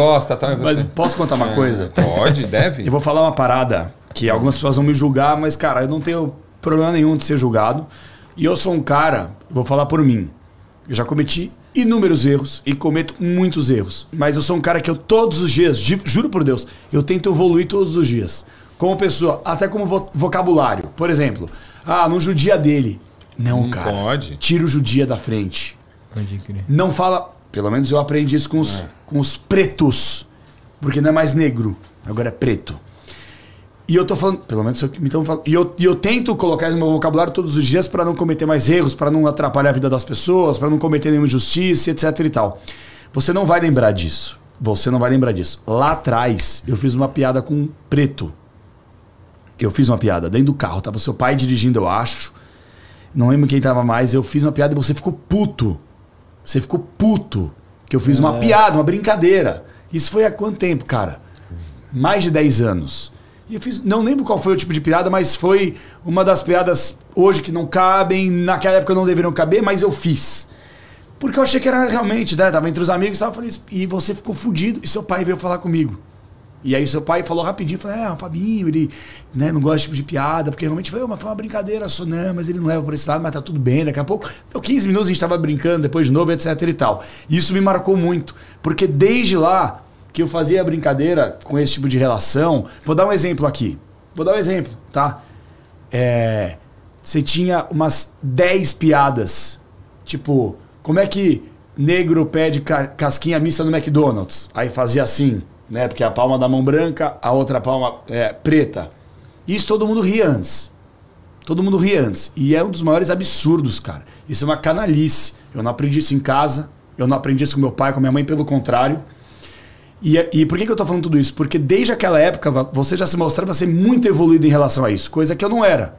gosta, tal. e Mas você? posso contar uma É, coisa? Pode, deve. Eu vou falar uma parada que algumas pessoas vão me julgar, mas, cara, eu não tenho problema nenhum de ser julgado. E eu sou um cara, vou falar por mim. Eu já cometi inúmeros erros e cometo muitos erros. Mas eu sou um cara que eu todos os dias, ju- juro por Deus, eu tento evoluir todos os dias. Como pessoa, até como vo- vocabulário. Por exemplo, ah, não judia dele. Não, Não cara. pode. Tira o judia da frente. Pode crer. Não fala. Pelo menos eu aprendi isso com os, É. com os pretos. Porque não é mais negro, agora é preto. E eu tô falando, pelo menos é o que me estão falando. E eu, e eu tento colocar isso no meu vocabulário todos os dias para não cometer mais erros, para não atrapalhar a vida das pessoas, para não cometer nenhuma injustiça, etc e tal. Você não vai lembrar disso. Você não vai lembrar disso. Lá atrás, eu fiz uma piada com um preto. Eu fiz uma piada dentro do carro. Tava seu pai dirigindo, eu acho. Não lembro quem tava mais. Eu fiz uma piada e você ficou puto. Você ficou puto. Que eu fiz uma piada, uma brincadeira. Isso foi há quanto tempo, cara? Mais de 10 anos. E eu fiz, não lembro qual foi o tipo de piada, mas foi uma das piadas hoje que não cabem, naquela época não deveriam caber, mas eu fiz. Porque eu achei que era realmente, né? Tava entre os amigos e falei, e você ficou fudido, e seu pai veio falar comigo. E aí seu pai falou rapidinho, falou, é, o Fabinho, ele né, não gosta tipo de piada, porque realmente foi uma, foi uma brincadeira só, não, mas ele não leva por esse lado, mas tá tudo bem, daqui a pouco, deu 15 minutos a gente tava brincando, depois de novo, etc e tal. Isso me marcou muito, porque desde lá que eu fazia a brincadeira com esse tipo de relação, vou dar um exemplo aqui, vou dar um exemplo, tá? É, você tinha umas 10 piadas, tipo, como é que negro pede ca- casquinha mista no McDonald's? Aí fazia assim, né? Porque a palma da mão branca, a outra palma é, preta. Isso todo mundo ria antes. Todo mundo ria antes. E é um dos maiores absurdos, cara. Isso é uma canalice. Eu não aprendi isso em casa. Eu não aprendi isso com meu pai, com minha mãe, pelo contrário. E, e por que, que eu tô falando tudo isso? Porque desde aquela época você já se mostrava ser muito evoluído em relação a isso, coisa que eu não era.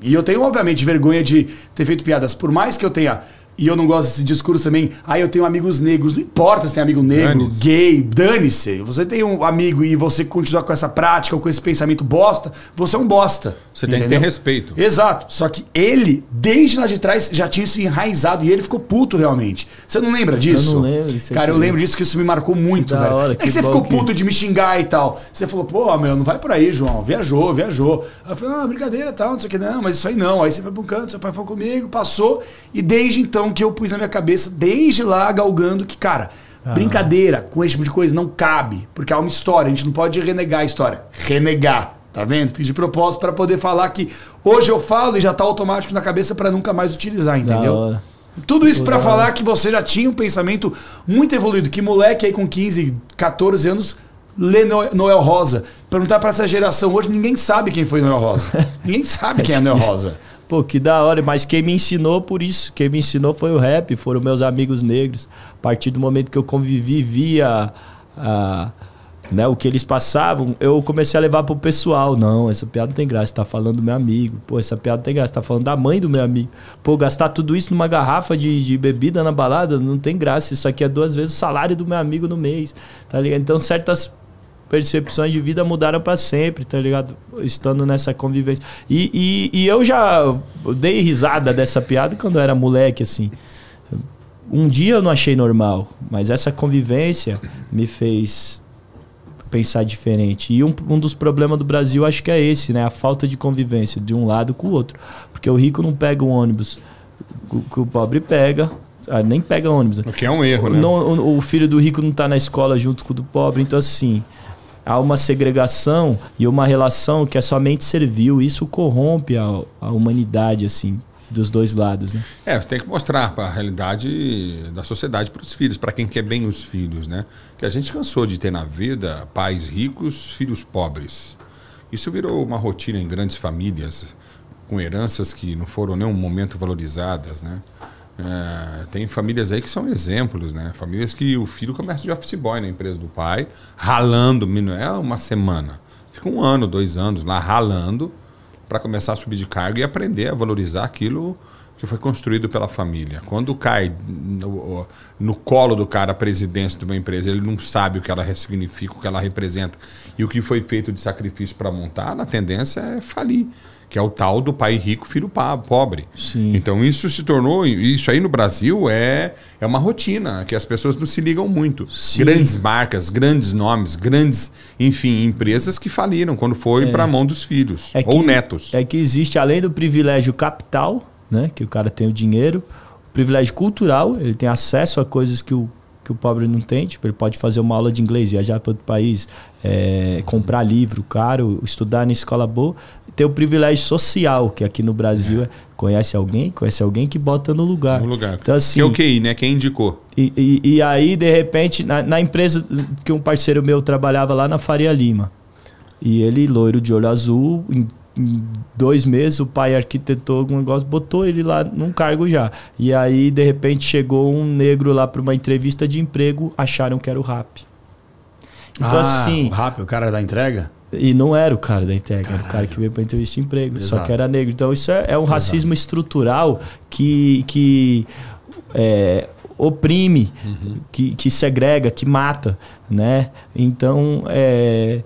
E eu tenho, obviamente, vergonha de ter feito piadas. Por mais que eu tenha. E eu não gosto desse discurso também. Ah, eu tenho amigos negros. Não importa se tem amigo negro, Dane-se. gay, dane-se. Você tem um amigo e você continua com essa prática ou com esse pensamento bosta, você é um bosta. Você tem que Entendeu? ter respeito. Exato. Só que ele, desde lá de trás, já tinha isso enraizado e ele ficou puto realmente. Você não lembra disso? não lembro disso Cara, eu lembro disso que isso me marcou muito, da velho. hora, é que, que você ficou que- puto de me xingar e tal. Você falou, pô, meu, não vai por aí, João. Viajou, viajou. Aí eu falei, ah, brincadeira tal, não sei o que, não, mas isso aí não. Aí você foi pra um canto, seu pai falou comigo, passou. E desde então que eu pus na minha cabeça, desde lá, galgando que, cara, brincadeira com esse tipo de coisa não cabe. Porque é uma história, a gente não pode renegar a história. Renegar. Tá vendo? Fiz de propósito para poder falar que hoje eu falo e já tá automático na cabeça para nunca mais utilizar, entendeu? Tudo isso hora. falar que você já tinha um pensamento muito evoluído. Que moleque aí com 15, 14 anos lê No- Noel Rosa. Perguntar pra essa geração hoje, ninguém sabe quem foi Noel Rosa. ninguém sabe quem é Noel Rosa. Pô, que da hora, mas quem me ensinou por isso, quem me ensinou foi o rap, foram meus amigos negros. A partir do momento que eu convivi, via a, né, o que eles passavam, eu comecei a levar pro pessoal. Não, essa piada não tem graça, tá falando do meu amigo. Pô, essa piada não tem graça, tá falando da mãe do meu amigo. Pô, gastar tudo isso numa garrafa de, de bebida na balada não tem graça. Isso aqui é duas vezes o salário do meu amigo no mês, tá ligado? Então, certas percepções de vida mudaram pra sempre, tá ligado? Estando nessa convivência. E, e, e eu já dei risada dessa piada quando eu era moleque, assim. Um dia eu não achei normal, mas essa convivência me fez pensar diferente. E um, um dos problemas do Brasil acho que é esse, né? A falta de convivência de um lado com o outro. Porque o rico não pega um ônibus que o pobre pega. Ah, nem pega ônibus. O que é um erro, né? Não, o, o filho do rico não está na escola junto com o do pobre. Então, assim, há uma segregação e uma relação que é somente servil. Isso corrompe a, a humanidade, assim, dos dois lados, né? É, você tem que mostrar para a realidade da sociedade para os filhos, para quem quer bem os filhos, né? Que a gente cansou de ter na vida pais ricos, filhos pobres. Isso virou uma rotina em grandes famílias, com heranças que não foram nem um momento valorizadas, né? É, tem famílias aí que são exemplos, né? Famílias que o filho começa de office boy na empresa do pai, ralando, não é uma semana. Fica um ano, dois anos lá ralando para começar a subir de cargo e aprender a valorizar aquilo que foi construído pela família. Quando cai no, no, colo do cara a presidência de uma empresa, ele não sabe o que ela significa, o que ela representa e o que foi feito de sacrifício para montar, a tendência é falir que é o tal do pai rico, filho pobre. Sim. Então isso se tornou, isso aí no Brasil é, é uma rotina, que as pessoas não se ligam muito. Sim. Grandes marcas, grandes nomes, grandes, enfim, empresas que faliram quando foi é. para a mão dos filhos é ou que, netos. É que existe, além do privilégio capital, né, que o cara tem o dinheiro, o privilégio cultural, ele tem acesso a coisas que o que o pobre não tem. Tipo, ele pode fazer uma aula de inglês, viajar para outro país, é, comprar livro caro, estudar na escola boa. Ter o privilégio social, que aqui no Brasil é. é conhece alguém, conhece alguém que bota no lugar. No lugar. Então, assim, que é o QI, né? Quem indicou. E, e, e aí, de repente, na, na, empresa que um parceiro meu trabalhava lá na Faria Lima. E ele, loiro de olho azul, dois meses o pai arquitetou algum negócio, botou ele lá num cargo já. E aí, de repente, chegou um negro lá para uma entrevista de emprego, acharam que era o rap. Então, ah, assim. O rap, o cara da entrega? E não era o cara da entrega, Caralho. era o cara que veio para entrevista de emprego, Exato. só que era negro. Então, isso é, é um racismo Exato. estrutural que. que é, oprime, uhum. que, que segrega, que mata, né? Então, é,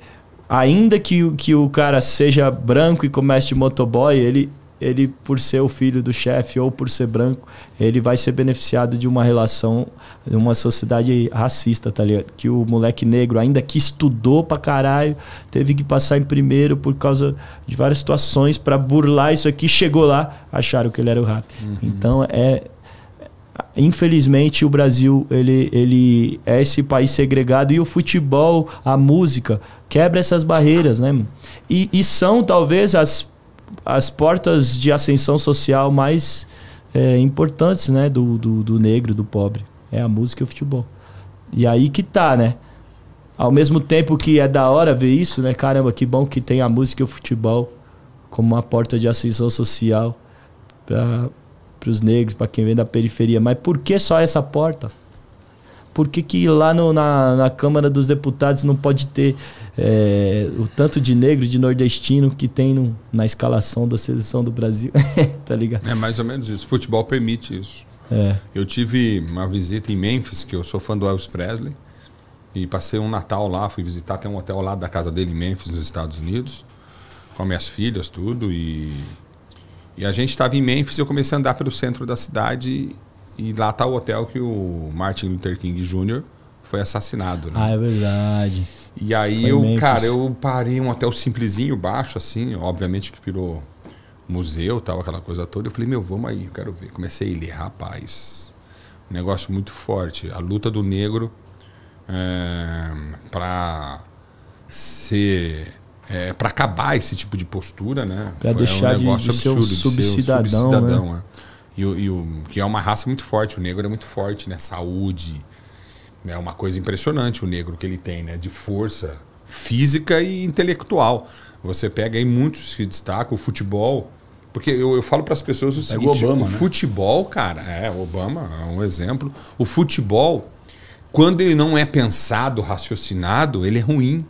ainda que, que o cara seja branco e comece de motoboy, ele, ele por ser o filho do chefe ou por ser branco, ele vai ser beneficiado de uma relação, de uma sociedade racista, tá ligado? Que o moleque negro, ainda que estudou pra caralho, teve que passar em primeiro por causa de várias situações para burlar isso aqui, chegou lá, acharam que ele era o rap. Uhum. Então é infelizmente o Brasil ele, ele é esse país segregado e o futebol, a música quebra essas barreiras, né? E, e são talvez as, as portas de ascensão social mais é, importantes, né? Do, do, do negro, do pobre. É a música e o futebol. E aí que tá, né? Ao mesmo tempo que é da hora ver isso, né? Caramba, que bom que tem a música e o futebol como uma porta de ascensão social para para os negros, para quem vem da periferia. Mas por que só essa porta? Por que, que lá no, na, na Câmara dos Deputados não pode ter é, o tanto de negro, de nordestino que tem no, na escalação da seleção do Brasil? tá ligado? É mais ou menos isso. Futebol permite isso. É. Eu tive uma visita em Memphis, que eu sou fã do Elvis Presley, e passei um Natal lá, fui visitar, tem um hotel lá da casa dele em Memphis, nos Estados Unidos, com minhas filhas, tudo, e e a gente estava em Memphis, eu comecei a andar pelo centro da cidade e lá está o hotel que o Martin Luther King Jr. foi assassinado. Né? Ah, é verdade. E aí foi eu, cara, eu parei um hotel simplesinho, baixo, assim, obviamente que virou museu, tal, aquela coisa toda. Eu falei, meu, vamos aí, eu quero ver. Comecei a ler, rapaz. Um negócio muito forte. A luta do negro é, eh, para ser é, para acabar esse tipo de postura, né? Para deixar um de, de, ser um subcidadão, ser um subcidadão né? é. E, e o, que é uma raça muito forte, o negro é muito forte, né? Saúde, é uma coisa impressionante o negro que ele tem, né? De força física e intelectual. Você pega aí muitos que destacam o futebol, porque eu, eu falo para as pessoas o seguinte: o, Obama, o né? futebol, cara, é, Obama é um exemplo. O futebol, quando ele não é pensado, raciocinado, ele é ruim.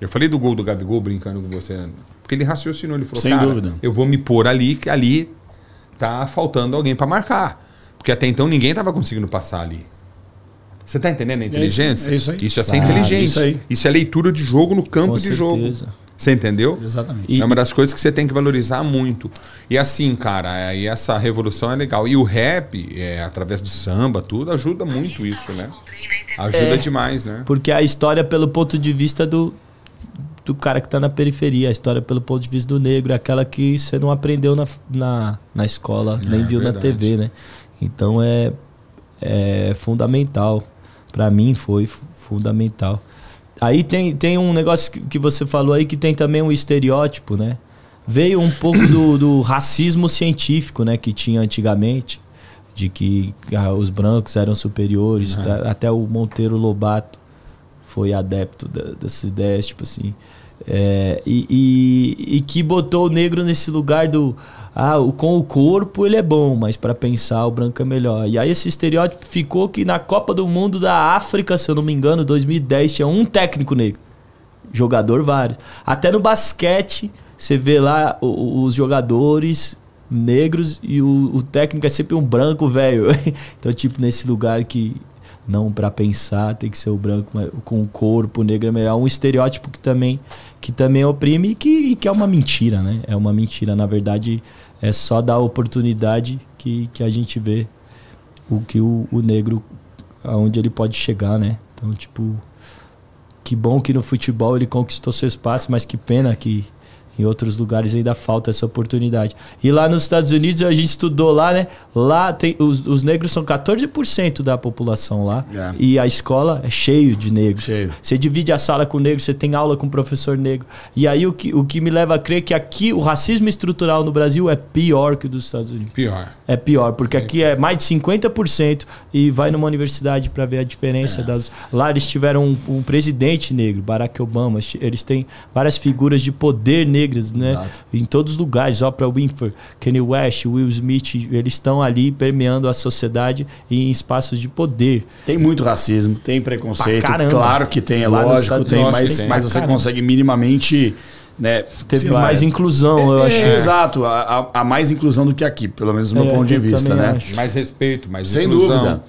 Eu falei do gol do Gabigol brincando com você, porque ele raciocinou, ele falou, Sem cara, dúvida. eu vou me pôr ali, que ali tá faltando alguém para marcar. Porque até então ninguém tava conseguindo passar ali. Você tá entendendo a inteligência? É isso, é isso aí. Isso é ser claro, inteligente. Isso, aí. isso é leitura de jogo no campo Com de certeza. jogo. Você entendeu? Exatamente. É uma das coisas que você tem que valorizar muito. E assim, cara, e essa revolução é legal. E o rap, é, através do samba, tudo, ajuda muito isso, né? Ajuda é, demais, né? Porque a história, pelo ponto de vista do, do cara que está na periferia. A história pelo ponto de vista do negro é aquela que você não aprendeu na, na, na escola, é, nem viu verdade. na TV, né? Então é, é fundamental. Para mim foi fundamental. Aí tem, tem um negócio que, que você falou aí que tem também um estereótipo, né? Veio um pouco do, do racismo científico, né? Que tinha antigamente. De que ah, os brancos eram superiores. Uhum. Até o Monteiro Lobato foi adepto da, dessas ideias, tipo assim. É, e, e, e, que botou o negro nesse lugar do. Ah, com o corpo ele é bom, mas para pensar o branco é melhor. E aí esse estereótipo ficou que na Copa do Mundo da África, se eu não me engano, 2010, tinha um técnico negro. Jogador vários. Até no basquete, você vê lá os jogadores negros e o, o técnico é sempre um branco velho. então, tipo, nesse lugar que não para pensar tem que ser o branco com o corpo o negro é melhor. Um estereótipo que também, que também oprime e que, e que é uma mentira, né? É uma mentira. Na verdade, é só dar oportunidade que, que a gente vê o que o, o negro, aonde ele pode chegar, né? Então, tipo, que bom que no futebol ele conquistou seu espaço, mas que pena que em outros lugares ainda falta essa oportunidade. E lá nos Estados Unidos, a gente estudou lá, né? Lá tem, os, os negros são 14% da população lá. É. E a escola é cheio de negros. Cheio. Você divide a sala com negro, você tem aula com professor negro. E aí o que, o que me leva a crer que aqui o racismo estrutural no Brasil é pior que o dos Estados Unidos. Pior. É pior, porque aqui é mais de 50% e vai numa universidade para ver a diferença das. Lá eles tiveram um, um presidente negro, Barack Obama. Eles têm várias figuras de poder negras, né? Exato. Em todos os lugares. Oprah Winfrey, Kanye West, Will Smith, eles estão ali permeando a sociedade em espaços de poder. Tem muito racismo, tem preconceito. Claro que tem, é Lá lógico, tem, Unidos mas, tem mas você caramba. consegue minimamente. Né, Teve lá, mais inclusão, eu é, achei. é, Exato, há, mais inclusão do que aqui, pelo menos do meu É, ponto de vista, né? acho. Mais respeito, mais Sem inclusão. dúvida.